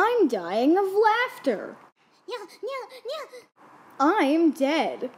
I'm dying of laughter. Yeah, yeah, yeah. I'm dead.